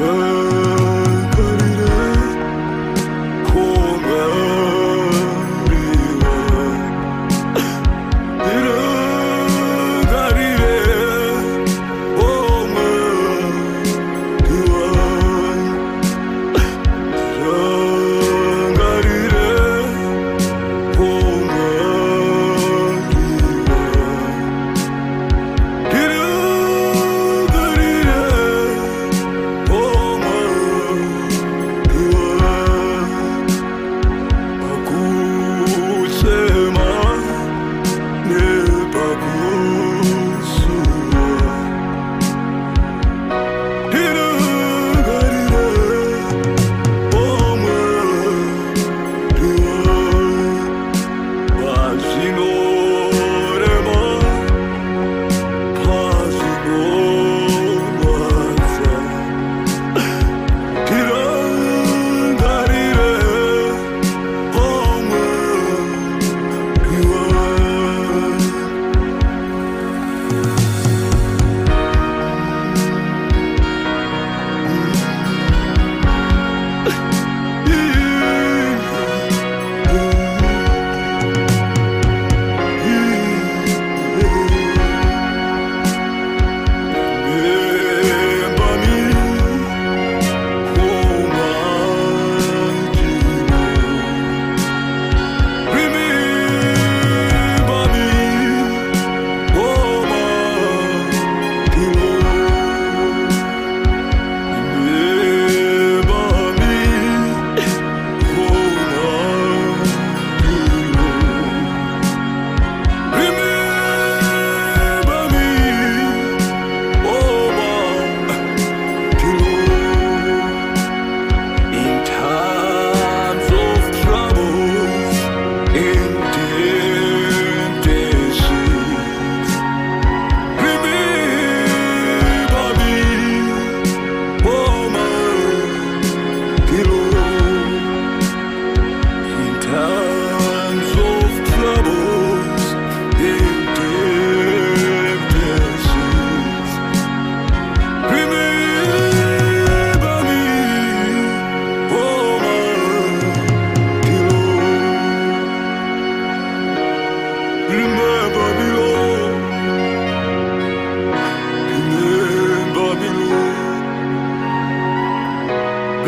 Ooh.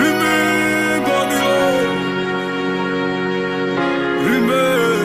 Rumeur Babylone, rumeur